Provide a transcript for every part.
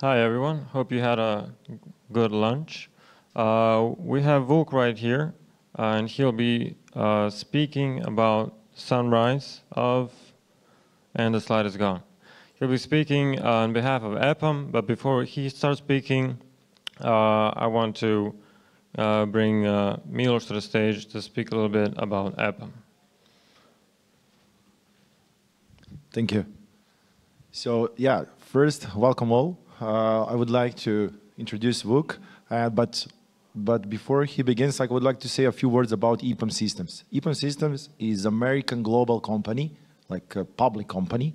Hi, everyone. Hope you had a good lunch. Uh, we have Vuk right here, uh, and he'll be uh, speaking about sunrise of, and the slide is gone. He'll be speaking uh, on behalf of EPAM, but before he starts speaking, uh, I want to uh, bring Milos to the stage to speak a little bit about EPAM. Thank you. So yeah, first, welcome all. Uh, I would like to introduce Vuk, uh, but but before he begins, I would like to say a few words about EPAM Systems. EPAM Systems is American global company, like a public company,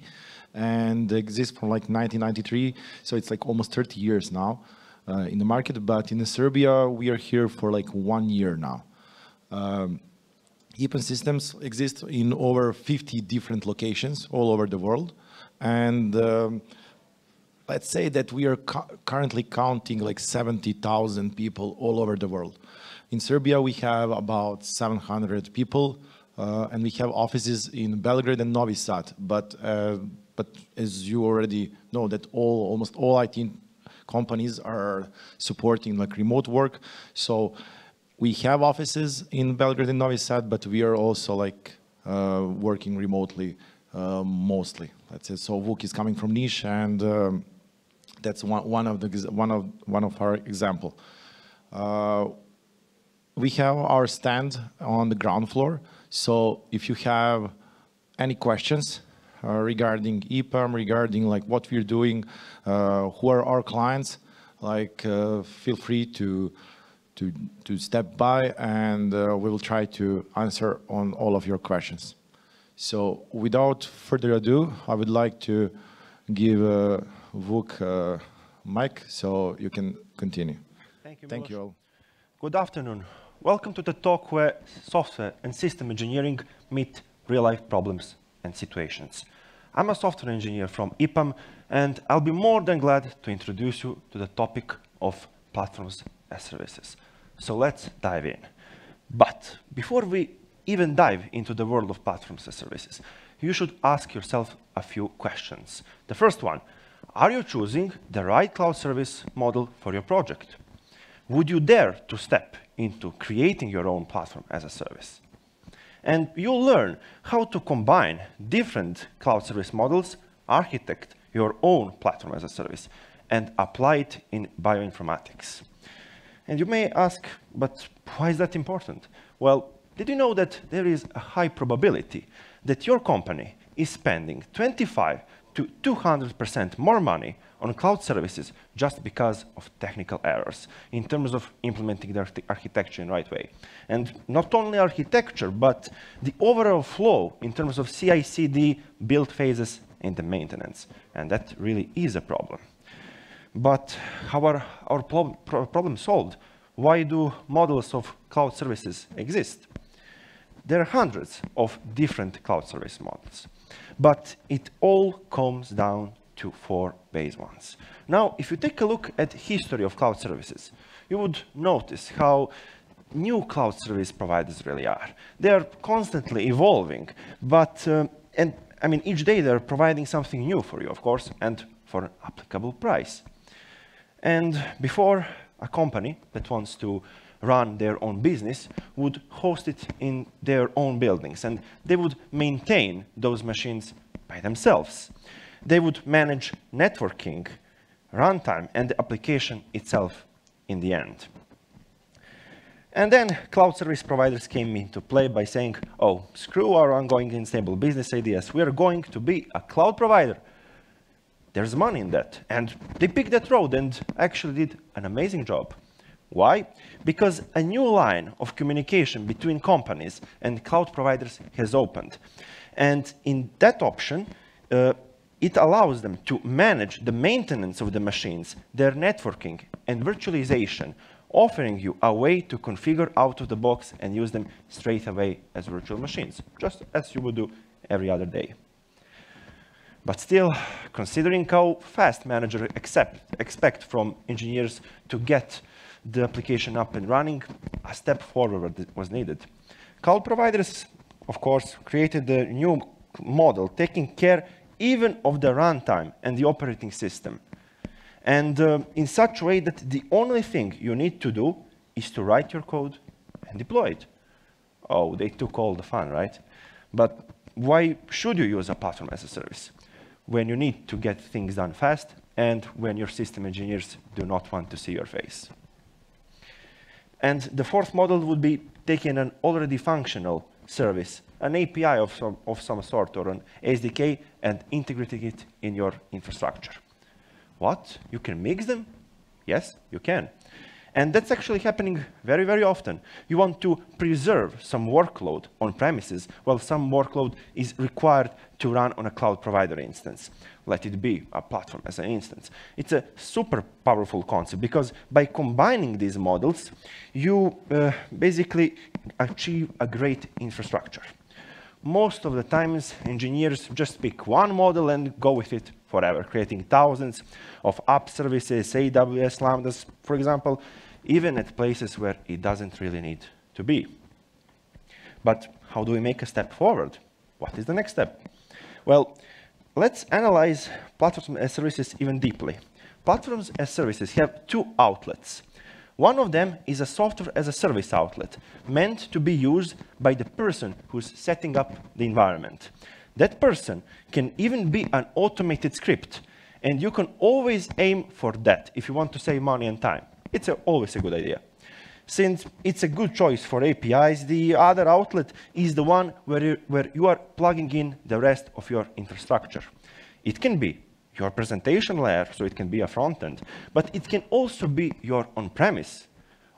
and exists from like 1993, so it's like almost 30 years now uh, in the market. But in Serbia, we are here for like one year now. Um, EPAM Systems exists in over 50 different locations all over the world, and um, let's say that we are currently counting like 70,000 people all over the world. In Serbia, we have about 700 people, uh, and we have offices in Belgrade and Novi Sad. But, uh, but as you already know, that all almost all IT companies are supporting like remote work. So we have offices in Belgrade and Novi Sad, but we are also like uh, working remotely uh, mostly. Let's say so. Vuk is coming from Niš, and um, that's one, one of the one of one of our example. Uh, we have our stand on the ground floor. So if you have any questions uh, regarding EPAM, regarding like what we're doing, uh, who are our clients, like uh, feel free to to to step by, and uh, we will try to answer on all of your questions. So without further ado, I would like to give uh, Vuk uh, mic so you can continue. Thank you. Thank you all. Good afternoon. Welcome to the talk where software and system engineering meet real-life problems and situations. I'm a software engineer from EPAM, and I'll be more than glad to introduce you to the topic of platforms as services. So let's dive in. But before we even dive into the world of platforms as services, you should ask yourself a few questions. The first one, are you choosing the right cloud service model for your project? Would you dare to step into creating your own platform as a service? And you'll learn how to combine different cloud service models, architect your own platform as a service, and apply it in bioinformatics. And you may ask, but why is that important? Well, did you know that there is a high probability that your company is spending 25 to 200% more money on cloud services just because of technical errors in terms of implementing the architecture in the right way. And not only architecture, but the overall flow in terms of CI/CD, build phases, and the maintenance. And that really is a problem. But how are our problem solved? Why do models of cloud services exist? There are hundreds of different cloud service models. But it all comes down to four base ones. Now, if you take a look at history of cloud services, you would notice how new cloud service providers really are. They are constantly evolving, but uh, and I mean each day they're providing something new for you, of course, and for an applicable price. And before a company that wants to run their own business would host it in their own buildings and they would maintain those machines by themselves. They would manage networking, runtime, and the application itself in the end. And then cloud service providers came into play by saying, oh, screw our ongoing unstable business ideas. We are going to be a cloud provider. There's money in that. And they picked that road and actually did an amazing job. Why? Because a new line of communication between companies and cloud providers has opened. And in that option, uh, it allows them to manage the maintenance of the machines, their networking, and virtualization, offering you a way to configure out of the box and use them straight away as virtual machines, just as you would do every other day. But still, considering how fast managers expect from engineers to get the application up and running, a step forward was needed. Cloud providers, of course, created a new model taking care even of the runtime and the operating system. and uh, in such a way that the only thing you need to do is to write your code and deploy it. Oh, they took all the fun, right? But why should you use a platform as a service? When you need to get things done fast and when your system engineers do not want to see your face. And the fourth model would be taking an already functional service, an API of some, of some sort or an SDK and integrating it in your infrastructure. What? You can mix them? Yes, you can. And that's actually happening very, very often. You want to preserve some workload on premises while some workload is required to run on a cloud provider instance. Let it be a platform as an instance. It's a super powerful concept because by combining these models, you uh, basically achieve a great infrastructure. Most of the times, engineers just pick one model and go with it forever, creating thousands of app services, AWS Lambdas, for example, even at places where it doesn't really need to be. But how do we make a step forward? What is the next step? Well, let's analyze platforms as services even deeply. Platforms as services have two outlets. One of them is a software as a service outlet, meant to be used by the person who's setting up the environment. That person can even be an automated script, and you can always aim for that if you want to save money and time it's a, always a good idea. Since it's a good choice for APIs, the other outlet is the one where you, where you are plugging in the rest of your infrastructure. It can be your presentation layer, so it can be a front end, but it can also be your on-premise,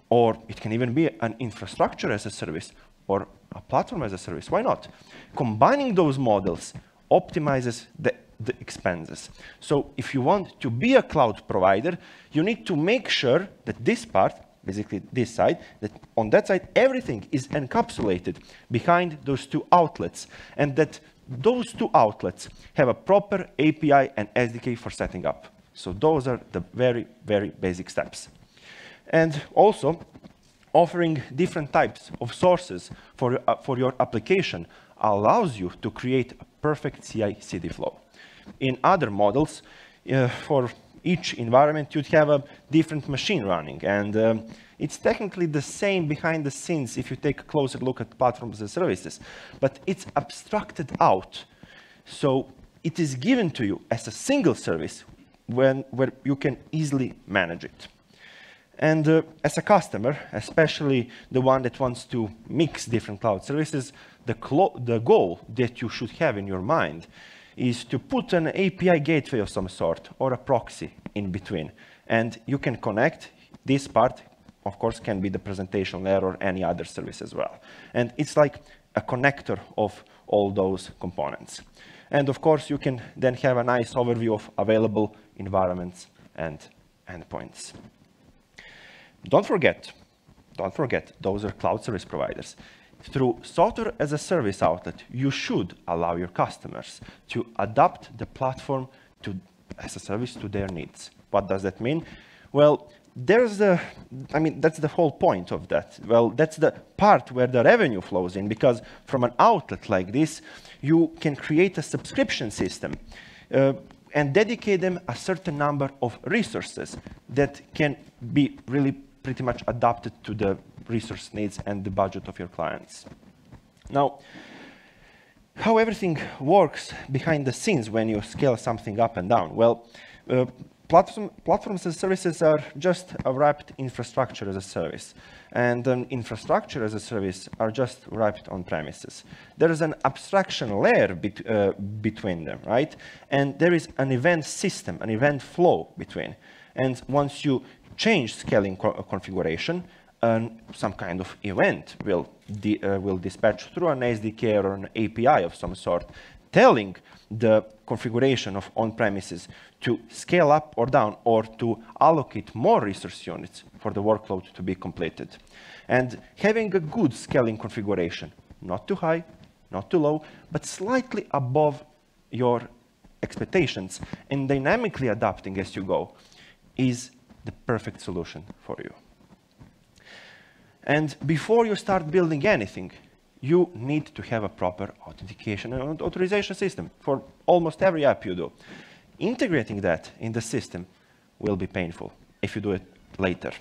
or it can even be an infrastructure as a service, or a platform as a service. Why not? Combining those models optimizes the the expenses. So if you want to be a cloud provider, you need to make sure that this part, basically this side, that on that side, everything is encapsulated behind those two outlets, and that those two outlets have a proper API and SDK for setting up. So those are the very, very basic steps. And also, offering different types of sources for, uh, for your application allows you to create a perfect CI-CD flow in other models, uh, for each environment, you'd have a different machine running. And um, it's technically the same behind the scenes if you take a closer look at platforms and services, but it's abstracted out. So it is given to you as a single service when, where you can easily manage it. And uh, as a customer, especially the one that wants to mix different cloud services, the, the goal that you should have in your mind is to put an API gateway of some sort or a proxy in between. And you can connect this part, of course, can be the presentation layer or any other service as well. And it's like a connector of all those components. And of course, you can then have a nice overview of available environments and endpoints. Don't forget, don't forget, those are cloud service providers through software as a service outlet, you should allow your customers to adapt the platform to, as a service to their needs. What does that mean? Well, there's the, I mean, that's the whole point of that. Well, that's the part where the revenue flows in, because from an outlet like this, you can create a subscription system uh, and dedicate them a certain number of resources that can be really pretty much adapted to the resource needs and the budget of your clients. Now, how everything works behind the scenes when you scale something up and down? Well, uh, platform, platforms and services are just a wrapped infrastructure as a service. And an infrastructure as a service are just wrapped on premises. There is an abstraction layer uh, between them, right? And there is an event system, an event flow between. And once you change scaling co configuration, um, some kind of event will, uh, will dispatch through an SDK or an API of some sort, telling the configuration of on-premises to scale up or down or to allocate more resource units for the workload to be completed. And having a good scaling configuration, not too high, not too low, but slightly above your expectations and dynamically adapting as you go is the perfect solution for you. And before you start building anything, you need to have a proper authentication and authorization system for almost every app you do. Integrating that in the system will be painful if you do it later.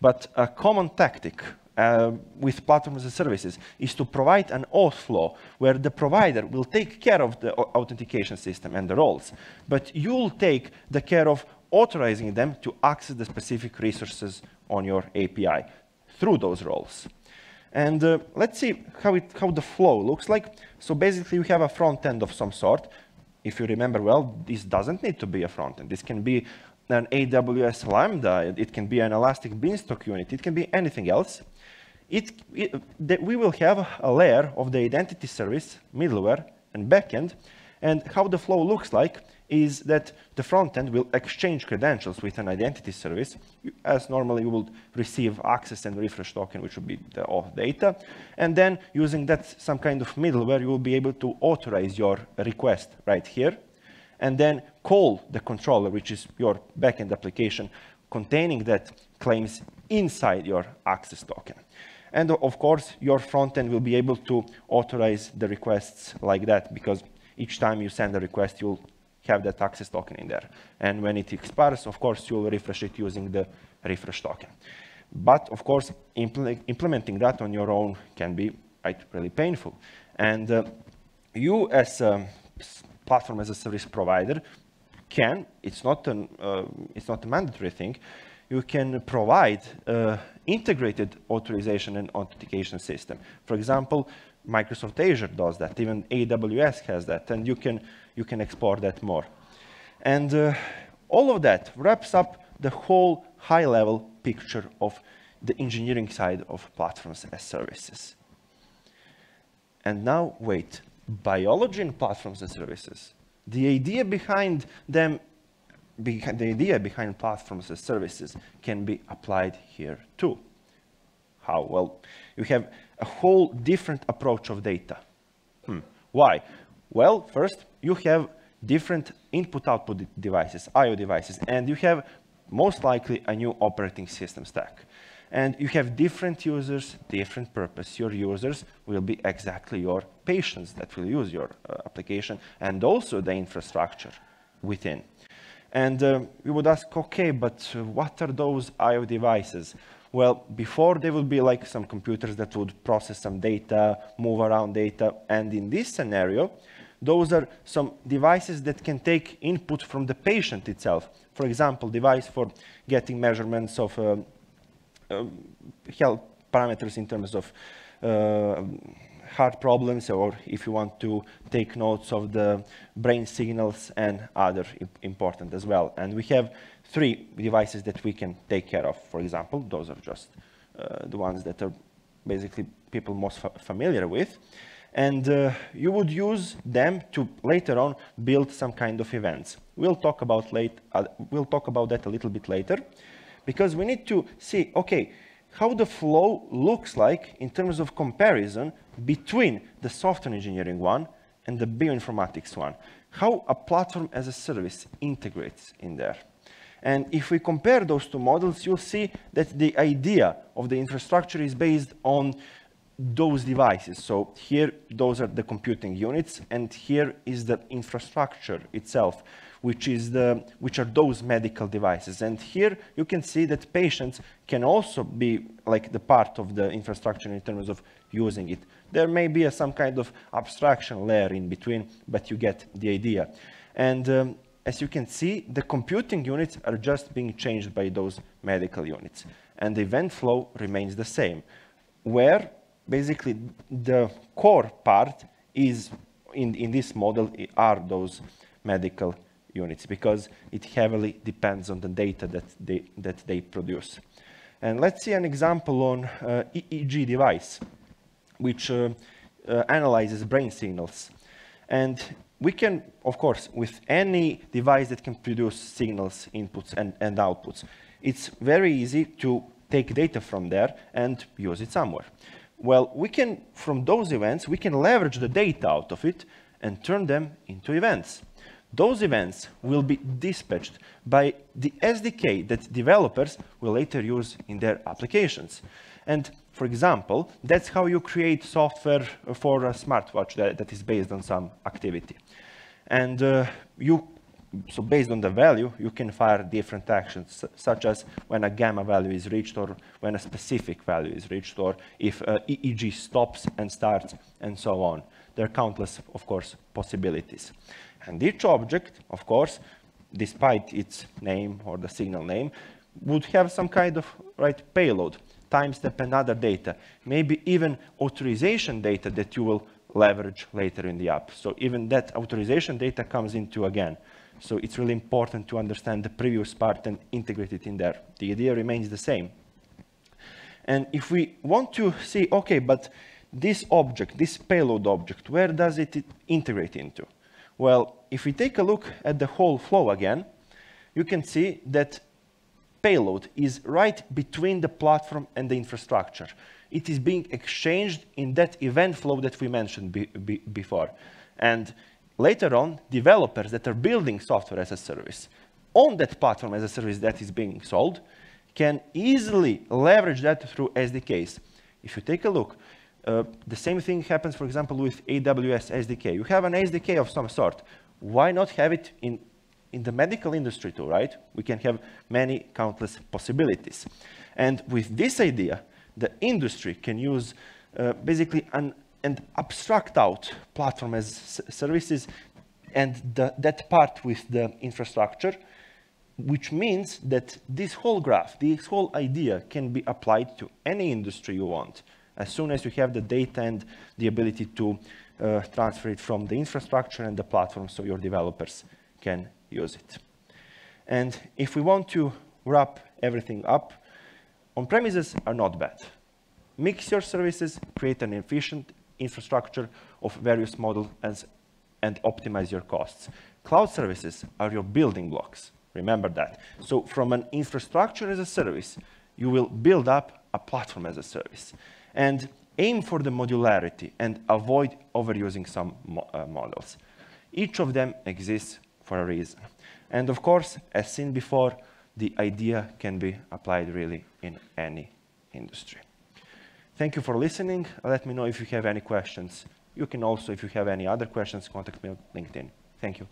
But a common tactic uh, with platforms and services is to provide an auth flow where the provider will take care of the authentication system and the roles, but you'll take the care of authorizing them to access the specific resources on your API through those roles. And uh, let's see how, it, how the flow looks like. So basically, we have a front end of some sort. If you remember well, this doesn't need to be a front end. This can be an AWS Lambda. It can be an Elastic Beanstalk unit. It can be anything else. It, it, that we will have a layer of the identity service, middleware, and backend. And how the flow looks like is that the front end will exchange credentials with an identity service, as normally you would receive access and refresh token, which would be the auth data. And then using that some kind of middleware, you will be able to authorize your request right here, and then call the controller, which is your backend application, containing that claims inside your access token. And of course, your front end will be able to authorize the requests like that because each time you send a request, you'll have that access token in there. And when it expires, of course, you'll refresh it using the refresh token. But of course, impl implementing that on your own can be right, really painful. And uh, you as a platform as a service provider can, it's not, an, uh, it's not a mandatory thing, you can provide uh, integrated authorization and authentication system. For example, Microsoft Azure does that, even AWS has that, and you can, you can explore that more. And uh, all of that wraps up the whole high-level picture of the engineering side of platforms as services. And now, wait, biology and platforms as services. The idea behind them, behind the idea behind platforms as services can be applied here too. How? Well, you have a whole different approach of data. Hmm. Why? Well, first, you have different input-output devices, I.O. devices, and you have most likely a new operating system stack. And you have different users, different purpose. Your users will be exactly your patients that will use your uh, application and also the infrastructure within. And uh, we would ask, okay, but uh, what are those I.O. devices? Well, before there would be like some computers that would process some data, move around data. And in this scenario, those are some devices that can take input from the patient itself. For example, device for getting measurements of um, uh, health parameters in terms of uh, heart problems or if you want to take notes of the brain signals and other important as well. And we have three devices that we can take care of, for example. Those are just uh, the ones that are basically people most fa familiar with. And uh, you would use them to later on build some kind of events. We'll talk about late, uh, we'll talk about that a little bit later because we need to see, okay, how the flow looks like in terms of comparison between the software engineering one and the bioinformatics one. How a platform as a service integrates in there. And if we compare those two models, you'll see that the idea of the infrastructure is based on those devices. So here, those are the computing units, and here is the infrastructure itself which, is the, which are those medical devices. And here you can see that patients can also be like the part of the infrastructure in terms of using it. There may be a, some kind of abstraction layer in between, but you get the idea. And um, as you can see, the computing units are just being changed by those medical units. And the event flow remains the same, where basically the core part is in, in this model are those medical units because it heavily depends on the data that they, that they produce. And let's see an example on uh, EEG device, which uh, uh, analyzes brain signals. And we can, of course, with any device that can produce signals, inputs and, and outputs, it's very easy to take data from there and use it somewhere. Well, we can, from those events, we can leverage the data out of it and turn them into events. Those events will be dispatched by the SDK that developers will later use in their applications. And for example, that's how you create software for a smartwatch that, that is based on some activity. And uh, you so based on the value, you can fire different actions, such as when a gamma value is reached or when a specific value is reached or if uh, EEG stops and starts and so on. There are countless, of course, possibilities. And each object, of course, despite its name or the signal name, would have some kind of right payload, timestamp and other data, maybe even authorization data that you will leverage later in the app. So even that authorization data comes into again. So it's really important to understand the previous part and integrate it in there. The idea remains the same. And if we want to see, okay, but this object, this payload object, where does it integrate into? Well, if we take a look at the whole flow again, you can see that payload is right between the platform and the infrastructure. It is being exchanged in that event flow that we mentioned be, be, before. And later on, developers that are building software as a service on that platform as a service that is being sold can easily leverage that through SDKs. If you take a look, uh, the same thing happens, for example, with AWS SDK. You have an SDK of some sort. Why not have it in, in the medical industry too, right? We can have many countless possibilities. And with this idea, the industry can use uh, basically an and abstract out platform as services and the, that part with the infrastructure, which means that this whole graph, this whole idea can be applied to any industry you want as soon as you have the data and the ability to uh, transfer it from the infrastructure and the platform so your developers can use it. And if we want to wrap everything up, on-premises are not bad. Mix your services, create an efficient infrastructure of various models and, and optimize your costs. Cloud services are your building blocks. Remember that. So from an infrastructure as a service, you will build up a platform as a service. And aim for the modularity and avoid overusing some mo uh, models. Each of them exists for a reason. And of course, as seen before, the idea can be applied really in any industry. Thank you for listening. Let me know if you have any questions. You can also, if you have any other questions, contact me on LinkedIn. Thank you.